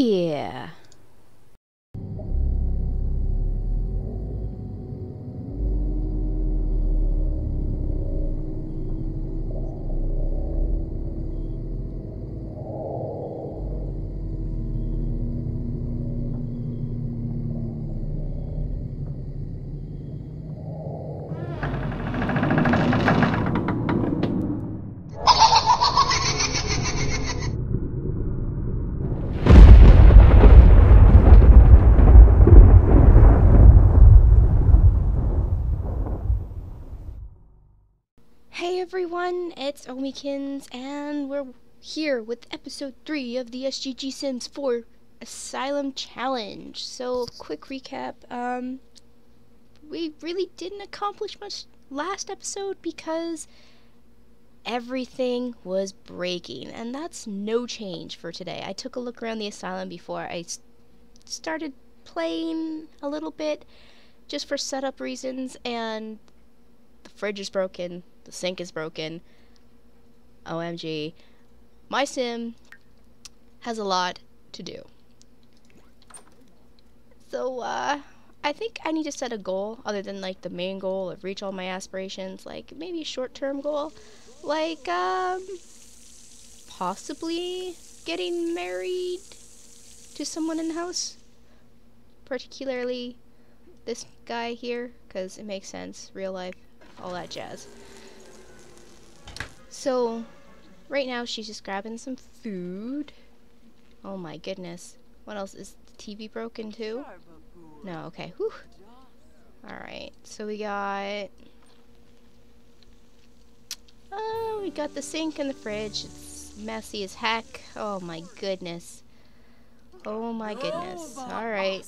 yeah. Hey everyone, it's Omikins, and we're here with episode 3 of the SGG Sims 4 Asylum Challenge. So, quick recap, um, we really didn't accomplish much last episode because everything was breaking, and that's no change for today. I took a look around the asylum before I started playing a little bit, just for setup reasons, and the fridge is broken, the sink is broken. OMG. My sim has a lot to do. So, uh, I think I need to set a goal other than like the main goal of reach all my aspirations, like maybe a short term goal. Like, um, possibly getting married to someone in the house. Particularly this guy here, because it makes sense, real life, all that jazz. So, right now she's just grabbing some food. Oh my goodness. What else? Is the TV broken too? No, okay. Whew. Alright, so we got... Oh, we got the sink and the fridge. It's messy as heck. Oh my goodness. Oh my goodness. Alright.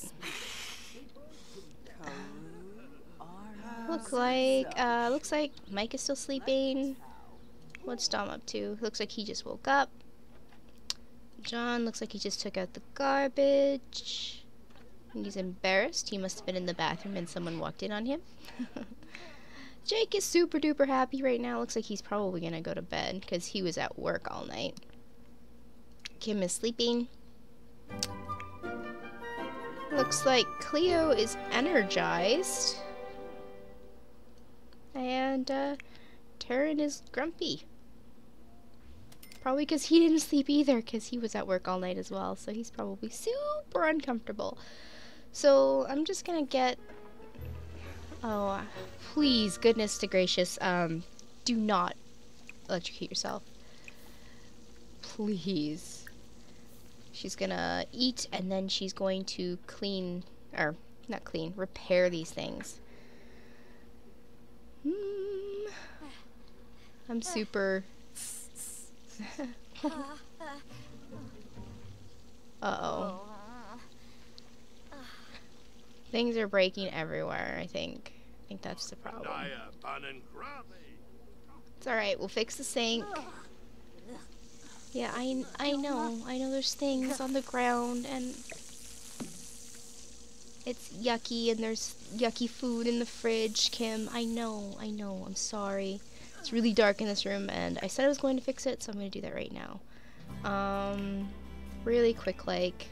Look like, uh, looks like Mike is still sleeping. What's Dom up to? Looks like he just woke up. John looks like he just took out the garbage. He's embarrassed. He must have been in the bathroom and someone walked in on him. Jake is super duper happy right now. Looks like he's probably gonna go to bed because he was at work all night. Kim is sleeping. Looks like Cleo is energized. And, uh, Taryn is grumpy. Probably because he didn't sleep either, because he was at work all night as well, so he's probably super uncomfortable. So, I'm just gonna get... Oh, please, goodness to gracious, um, do not electrocute yourself. Please. She's gonna eat, and then she's going to clean, or, not clean, repair these things. Hmm. I'm super Uh-oh. Things are breaking everywhere, I think. I think that's the problem. It's alright, we'll fix the sink. Yeah, I, I know. I know there's things on the ground and it's yucky and there's yucky food in the fridge, Kim. I know, I know. I'm sorry. It's really dark in this room, and I said I was going to fix it, so I'm going to do that right now. Um, really quick, like,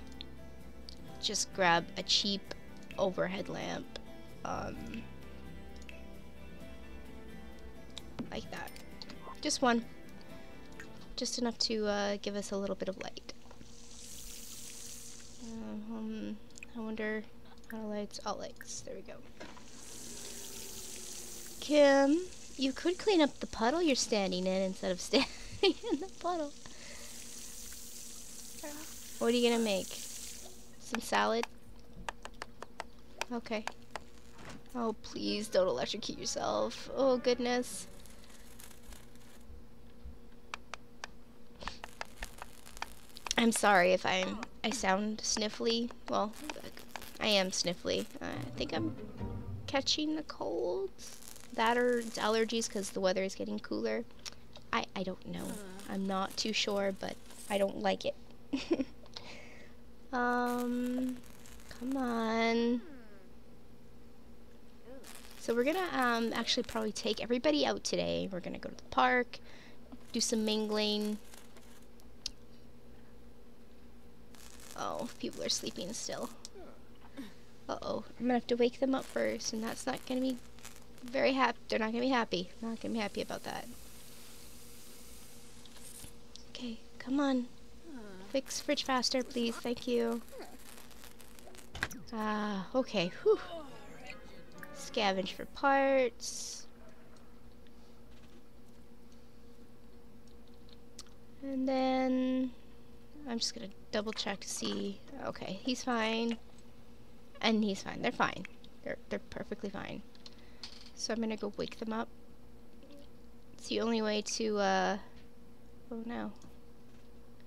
just grab a cheap overhead lamp. Um, like that. Just one. Just enough to uh, give us a little bit of light. Um, I wonder how lights. All lights. There we go. Kim. You could clean up the puddle you're standing in instead of standing in the puddle. What are you gonna make? Some salad? Okay. Oh, please don't electrocute yourself. Oh, goodness. I'm sorry if I'm I sound sniffly. Well, I am sniffly. I think I'm catching the colds that or it's allergies because the weather is getting cooler. I, I don't know. I'm not too sure, but I don't like it. um, come on. So we're gonna um, actually probably take everybody out today. We're gonna go to the park, do some mingling. oh, people are sleeping still. Uh-oh. I'm gonna have to wake them up first, and that's not gonna be very happy. They're not gonna be happy. Not gonna be happy about that. Okay, come on. Fix fridge faster, please. Thank you. Ah, okay. Whew. Scavenge for parts. And then I'm just gonna double check to see. Okay, he's fine. And he's fine. They're fine. They're they're perfectly fine. So I'm gonna go wake them up. It's the only way to uh oh no.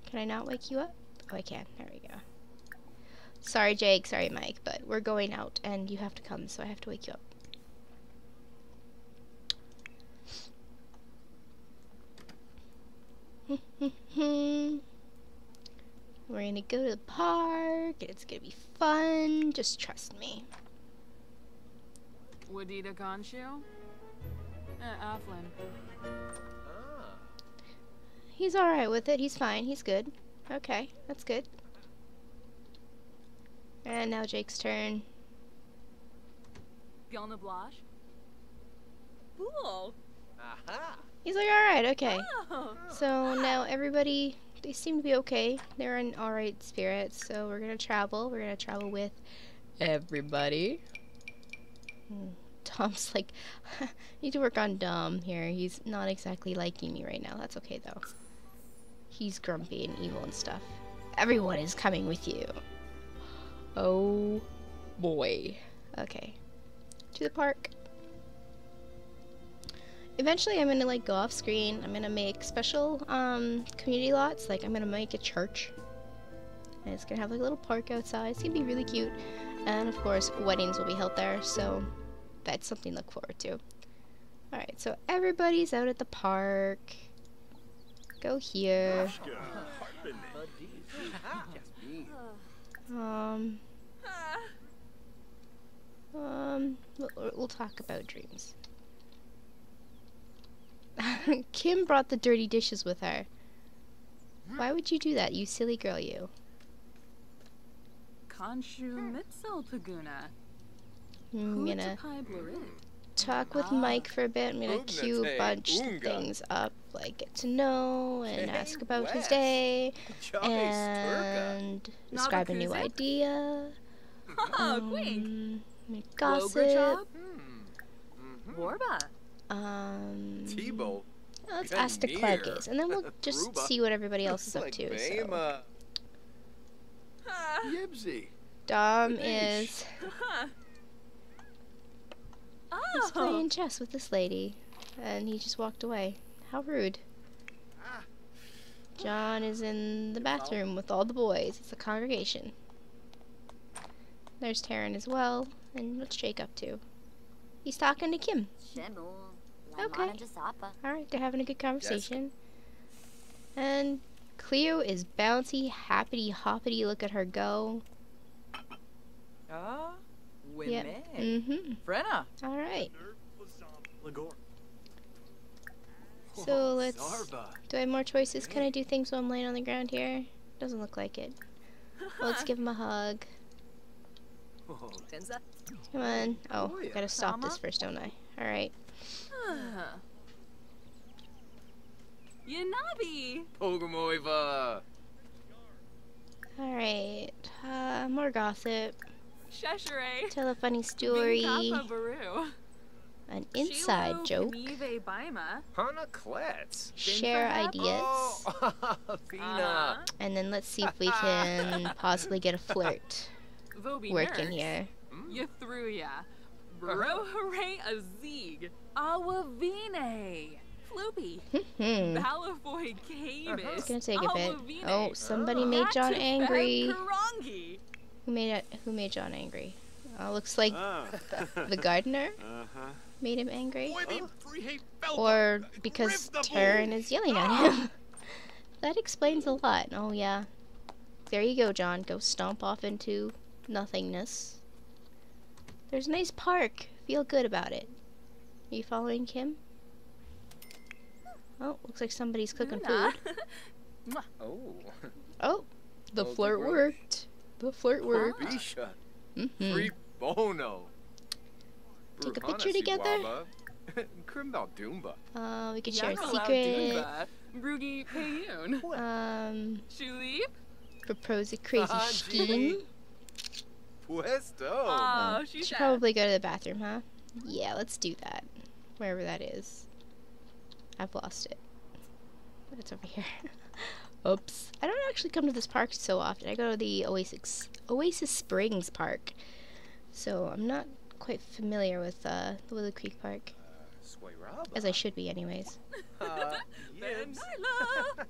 Can I not wake you up? Oh I can. There we go. Sorry Jake, sorry Mike, but we're going out and you have to come, so I have to wake you up. We're gonna go to the park, it's gonna be fun. Just trust me. Wadida Gonshu? Uh, Aflin. He's alright with it. He's fine. He's good. Okay, that's good. And now Jake's turn. Gilna Blash? Cool. Aha! He's like, alright, okay. Oh. So now everybody, they seem to be okay. They're in alright spirits. So we're gonna travel. We're gonna travel with everybody. Dom's like, need to work on Dom here. He's not exactly liking me right now. That's okay though. He's grumpy and evil and stuff. Everyone is coming with you. Oh boy. Okay. To the park. Eventually I'm gonna like go off screen. I'm gonna make special um community lots. Like I'm gonna make a church. And it's gonna have like a little park outside. It's gonna be really cute. And of course weddings will be held there, so that's something to look forward to. Alright, so everybody's out at the park. Go here. Um, um, we'll, we'll talk about dreams. Kim brought the dirty dishes with her. Why would you do that, you silly girl, you? Konshu Mitzel Paguna. I'm gonna talk with Ah. Mike for a bit. I'm gonna queue a bunch of things up, like get to know and ask about his day and describe a new idea. Oh, Quink. Um, make gossip. Hmm. Warba. Um, let's ask the Clark near. is, and then we'll just see what everybody else is up to. So. Bama. Yibsy. Dom Ganesh. is he's Oh. playing chess with this lady, and he just walked away. How rude. John is in the bathroom with all the boys. It's a congregation. There's Taryn as well, and what's Jake up to? He's talking to Kim. Okay. Alright, they're having a good conversation. And Cleo is bouncy, happity, hoppity. Look at her go. Ah, Yep. women. Mm-hmm. Frenna. Alright. So let's- Do I have more choices? Can I do things while I'm laying on the ground here? Doesn't look like it. Well, let's give him a hug. Oh, Come on. Oh, Oh, yeah. gotta stop this first, don't I? Alright. Yanabi. Pogamoiva. Alright. Uh, more gossip. Sheshere. Tell a funny story. Kappa Baru. An inside Shilu joke. Knive Baima. Hana Klets. Share ideas. Oh, Uh-huh. And then let's see if we can possibly get a flirt working here. You threw ya. Bro hooray a Zeeg. Awavine. Floopy. Hmm. Balafoy Camus. It's gonna take a bit. Oh, somebody made John Atchefeb angry. Karangi. Who made it? Who made John angry? Oh, looks like Ah. the gardener Uh-huh. made him angry. Huh? Or because Taryn is yelling at him. that explains a lot. Oh, yeah. There you go, John. Go stomp off into nothingness. There's a nice park. Feel good about it. Are you following Kim? Oh, looks like somebody's cooking food. Oh. Oh, the Oh, flirt gross. worked. The flirt work. Bisha. Mm-hmm. Free Bono. Take a picture together? Siwaba. Krimbal Doomba. Uh, we could share a secret. Dumba. Brugi Payun. Um, Shulip. propose a crazy Ah, scheme. Puesto. Oh, she's should probably go to the bathroom, huh? Yeah, let's do that. Wherever that is. I've lost it. But it's over here. Oops. I don't actually come to this park so often. I go to the Oasis Oasis Springs Park. So I'm not quite familiar with uh, the Willow Creek Park. Swayraba. As I should be anyways. Uh, Ben Yibs. Nyla.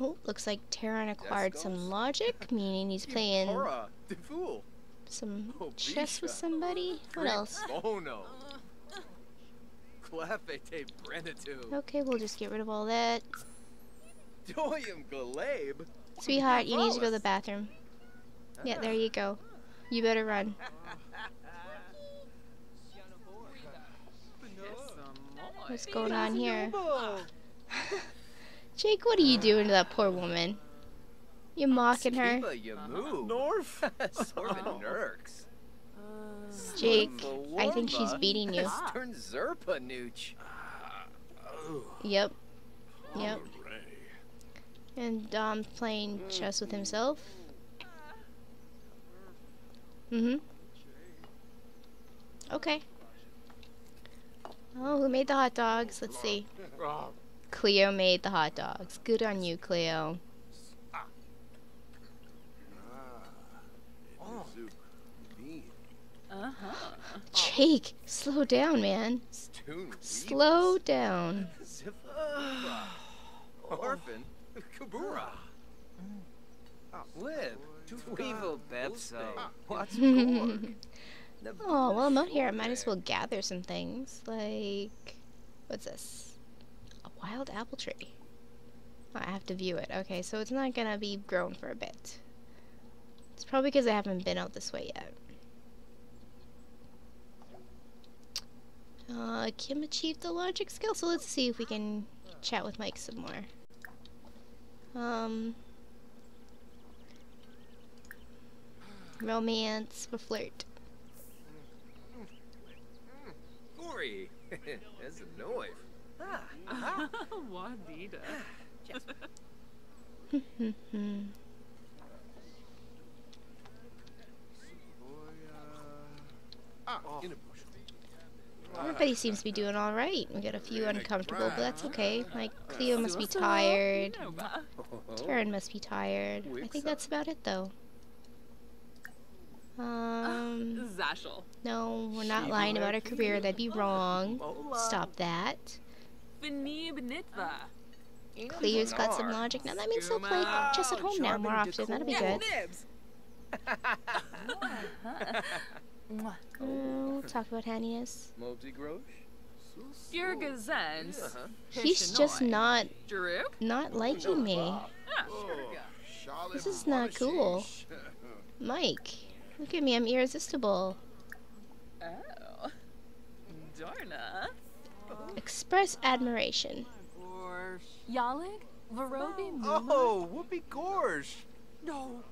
Oh, looks like Terran acquired some logic, meaning he's playing Hora. De fool. some Oh, chess with somebody. What else? Bono. Clefete Brenatu. Okay, we'll just get rid of all that. Doyum Galabe. Sweetheart, you need to go to the bathroom. Yeah, there you go. You better run. What's going on here? Jake, what are you doing to that poor woman? You mocking her? North. Sorbin Nurks. Jake, I think she's beating you. Stern Zerpa Nooch. Yep. Yep. And Dom's playing chess with himself. Mm-hmm. Okay. Oh, who made the hot dogs? Let's see. Cleo made the hot dogs. Good on you, Cleo. Uh-huh. Jake, slow down, man. Slow down. Orphan. Kabura. Lib. Tweevo Bepso. What's Gorg? Oh, well, I'm out here. I might as well gather some things. Like, what's this? A wild apple tree. Oh, I have to view it. Okay, so it's not gonna be grown for a bit. It's probably because I haven't been out this way yet. Uh, Kim achieved the logic skill, so let's see if we can chat with Mike some more. Um, romance or flirt. Gory. As a noise. Ah, aha. Wadida. Hmm. In a bush. Everybody seems to be doing all right. We got a few uncomfortable, but that's okay. Like Cleo must be tired. Taryn must be tired. I think that's about it, though. Um, Zashel. no, we're not lying about our career. That'd be wrong. Stop that. Cleo's got some logic. Now that means he'll play chess at home now more often. That'll be good. Uh, we'll talk about handiness. Mobsy Grosh. Yurgazens. Uh-huh. He's just not not liking me. This is not cool. Mike, look at me. I'm irresistible. Oh. Darna. Express admiration. Yalig. Varobi Muma. Oh, Whoopi Gorge. No.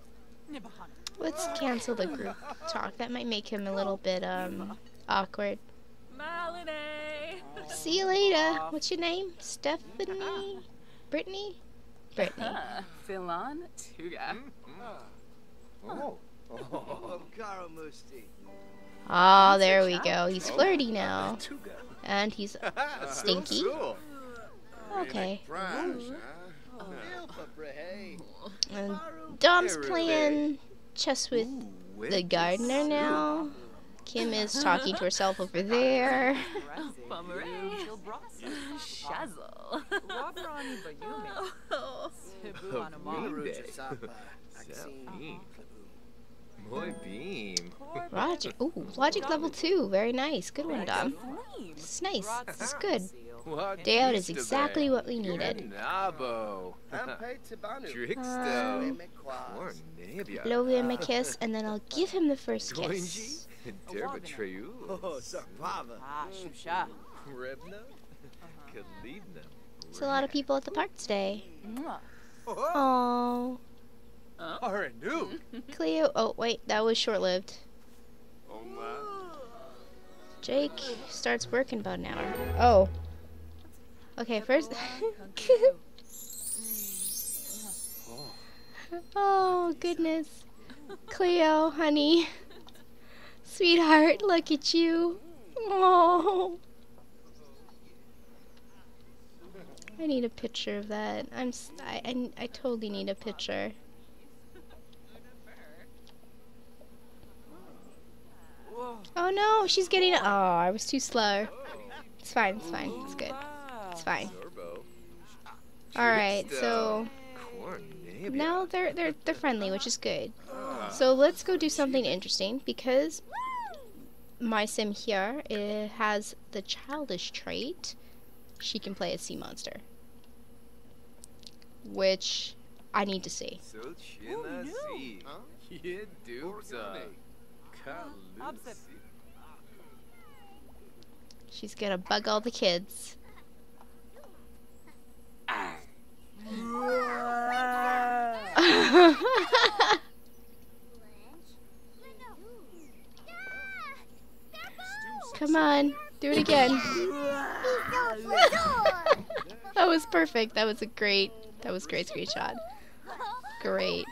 Nibahan. Let's cancel the group talk. That might make him a little bit um awkward. Malinee. See you later. What's your name? Stephanie? Brittany? Brittany. Huh. Philan Tuga. Oh. Oh. Oh, there we go. He's flirty now. Tuga. And he's stinky. Cool. Okay. Braj, oh. And Dom's playing chess with the gardener now. Kim is talking to herself over there. Bummeray. Shazzle. Oh. Beam. Roger. Ooh, logic level two. Very nice. Good one, Dom. It's nice. It's good. Day out is exactly what we needed. Nabo. Blow him a kiss, and then I'll give him the first Doinji. kiss. Derbatreu. Rebna. Kalibna. It's a lot of people at the park today. Oh, Alright, new. Cleo. Oh, wait, that was short lived. Oh, my. Jake starts work in about an hour. Oh. Okay, first. oh, goodness. Cleo, honey. Sweetheart, look at you. Oh. I need a picture of that. I'm s- I, I, I totally need a picture. Oh no, she's getting Oh, I was too slow. It's fine, it's fine, it's good. It's fine. Alright, so Cornabia. now they're they're they're friendly, which is good. So let's go do something interesting because my sim here it has the childish trait. She can play a sea monster. Which I need to see. So china si. Yeah, dupsa. Kalusi. She's gonna bug all the kids. Come on, do it again. that was perfect. That was a great. That was great screenshot. Great.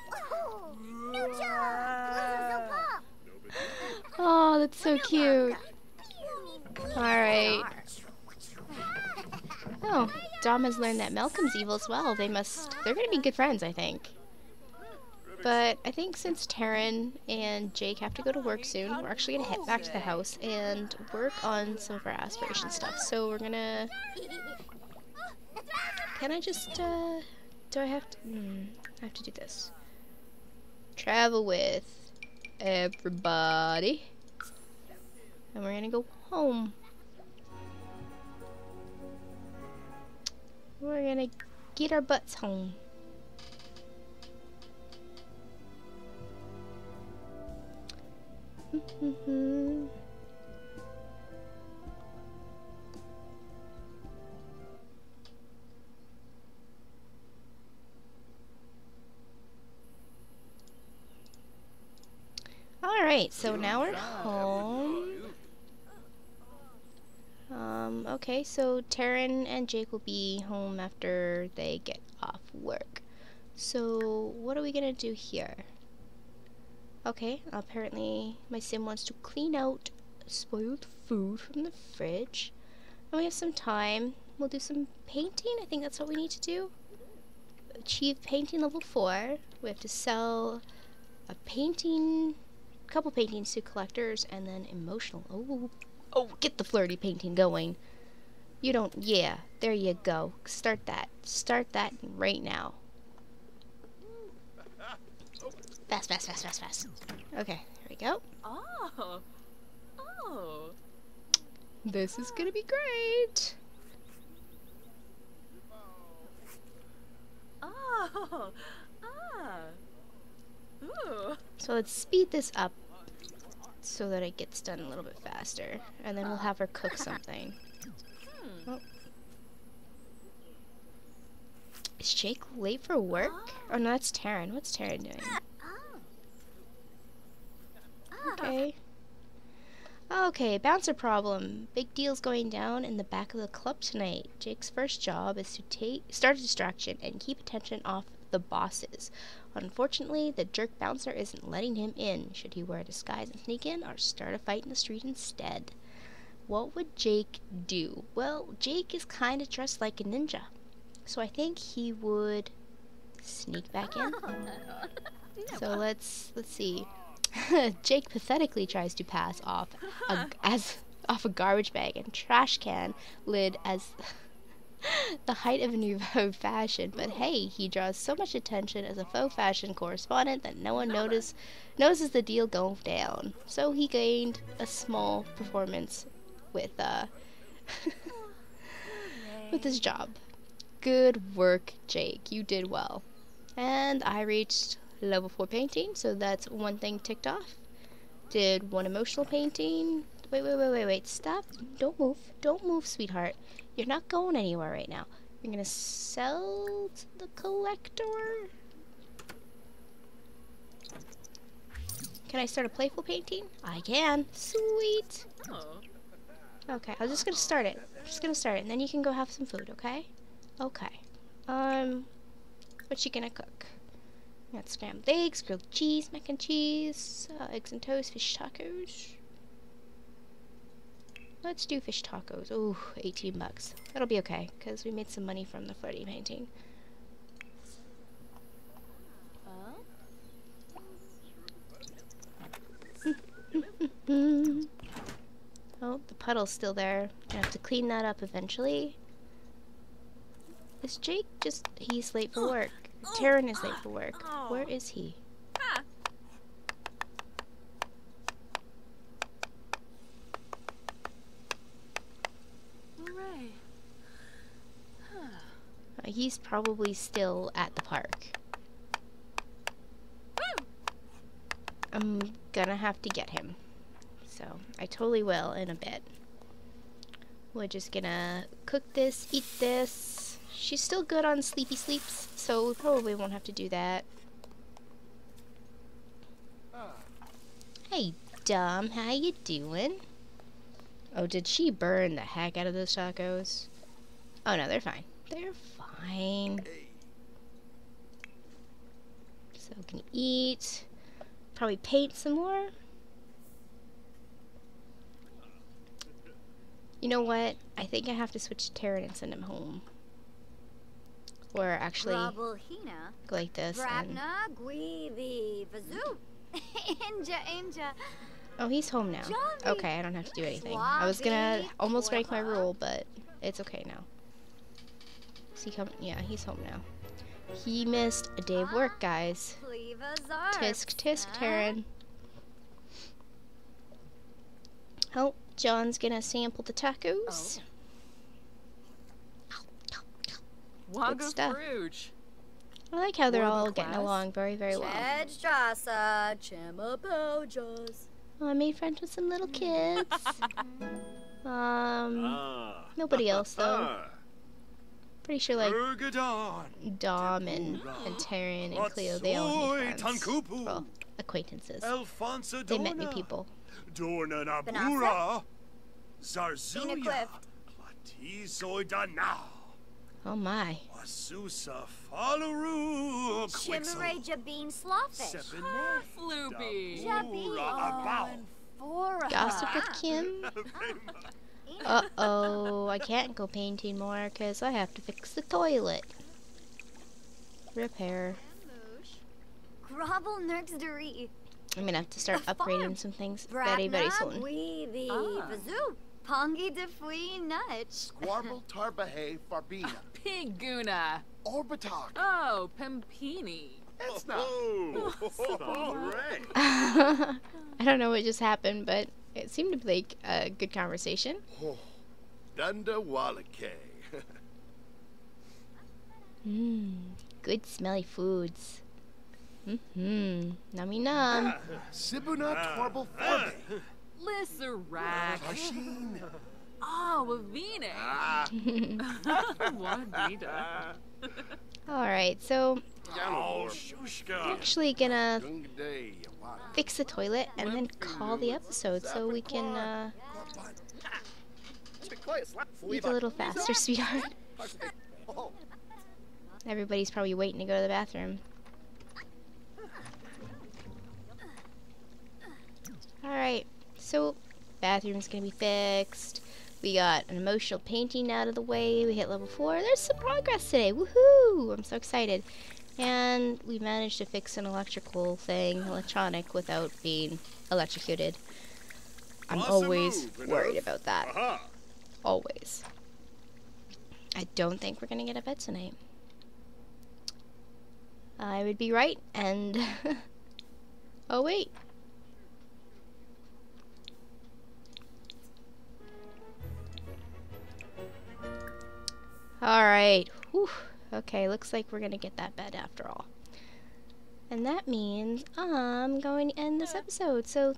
Oh, that's so cute. Alright. Oh, Dom has learned that Malcolm's evil as well. They must. They're gonna be good friends, I think. But I think since Taryn and Jake have to go to work soon, we're actually gonna head back to the house and work on some of our aspiration stuff. So we're gonna. Can I just, uh. Do I have to. Hmm, I have to do this. Travel with everybody. And we're gonna go home. We're gonna get our butts home. Alright, so now we're home. Um, okay, so Taryn and Jake will be home after they get off work. So, what are we gonna do here? Okay, apparently my sim wants to clean out spoiled food from the fridge. And we have some time. We'll do some painting. I think that's what we need to do. Achieve painting level 4. We have to sell a painting, a couple paintings to collectors, and then emotional. Oh, oh, get the flirty painting going. You don't, yeah, there you go. Start that. Start that right now. Fast, fast, fast, fast, fast. Okay, here we go. Oh. Oh. This is gonna be great. Oh. Ah. Ooh. So let's speed this up so that it gets done a little bit faster. And then we'll have her cook something. Oh. Is Jake late for work? Oh no, that's Taryn. What's Taryn doing? Okay. Okay, bouncer problem. Big deal's going down in the back of the club tonight. Jake's first job is to take start a distraction and keep attention off the bosses. Unfortunately, the jerk bouncer isn't letting him in. Should he wear a disguise and sneak in, or start a fight in the street instead? What would Jake do? Well, Jake is kind of dressed like a ninja, so I think he would sneak back in. So let's let's see. Jake pathetically tries to pass off a, as off a garbage bag and trash can lid as the height of a nouveau fashion. But hey, he draws so much attention as a faux fashion correspondent that no one notice notices the deal going down. So he gained a small performance with uh with his job. Good work, Jake. You did well. And I reached level 4 painting, so that's one thing ticked off. Did one emotional painting. Wait, wait, wait, wait, wait. Stop. Don't move. Don't move, sweetheart. You're not going anywhere right now. You're gonna sell to the collector? Can I start a playful painting? I can. Sweet. Okay, I'm just gonna start it. I'm just gonna start it, and then you can go have some food, okay? Okay. Um, what you gonna cook? Got scrambled eggs, grilled cheese, mac and cheese, uh, eggs and toast, fish tacos. Let's do fish tacos. Ooh, 18 bucks. That'll be okay, because we made some money from the flirty painting. Oh, the puddle's still there. Gonna have to clean that up eventually. Is Jake just... He's late for work. Taryn is late for work. Where is he? Hooray. Uh, he's probably still at the park. I'm gonna have to get him. So, I totally will in a bit. We're just gonna cook this, eat this. She's still good on sleepy sleeps, so we probably won't have to do that. Hey, Dom, how you doing? Oh, did she burn the heck out of those tacos? Oh no, they're fine. They're fine. So we can eat. Probably paint some more. You know what? I think I have to switch to Taryn and send him home. Or actually go like this and... Brabna, Guivi, Vazoo, Inja, Inja, Oh, he's home now. Johnny. Okay, I don't have to do anything. I was gonna almost break my rule, but it's okay now. Is he coming? Yeah, he's home now. He missed a day of work, guys. Tisk tisk, huh? Taryn. Oh, John's gonna sample the tacos. Wagga stuff. I like how they're More of a all getting along very, very well. Chedstrasa, Chimapeljas. Oh, I made friends with some little kids. um, Ah. nobody else though. Pretty sure like Urgadon. Dom and, and Taryn and Cleo, they all Otsoi made friends. Well, acquaintances. Alfonso They met new people. Dorna Benassa? Nabura. Bina Zarzuya. Clift. Platisoy Danao. Oh my. Wasusa Falaru. Chimere Jabin Slawfish. Sepenet. Floopy. Jabin About. Fora. Gossip with Kim? Uh-oh, I can't go painting more because I have to fix the toilet. Repair. Grovel Nurksduri. I'm gonna have to start upgrading some things very, very Brabna, soon. Guivi, Ah. Vazoo. Pongi de Fui Nutch. Squarble Tarbahe Farbina. Piguna. Orbitalk. Oh, Pimpini. It's not. Oh, all right. I don't know what just happened, but it seemed to be like a good conversation. Oh, Dundawalake. Mmm, good smelly foods. Mm-hmm. Nummy num. Sibuna Torble Farbe. Lisserac. Tashin. Oh, Avine. Ah. Juanita. Alright, so Oh, Shushka. actually gonna fix the toilet and then call the episode so we can uh, eat a little faster, sweetheart. Everybody's probably waiting to go to the bathroom. Alright, so bathroom's gonna be fixed. We got an emotional painting out of the way. We hit level 4. There's some progress today. Woohoo! I'm so excited. And we managed to fix an electrical thing, electronic, without being electrocuted. I'm Awesome always move, worried about that. Aha. Always. I don't think we're gonna get a bed tonight. I would be right, and. oh, wait. Alright. Okay, looks like we're gonna get that bed after all. And that means I'm going to end this episode. So,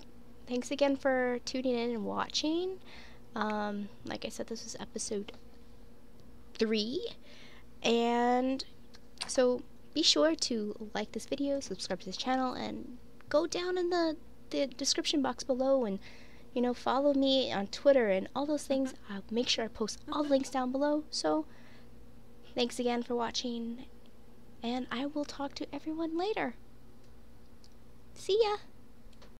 thanks again for tuning in and watching. Um, like I said, this was episode three. And so be sure to like this video, subscribe to this channel, and go down in the the description box below and you know follow me on Twitter and all those things. I'll make sure I post all the links down below. So thanks again for watching and I will talk to everyone later. See ya!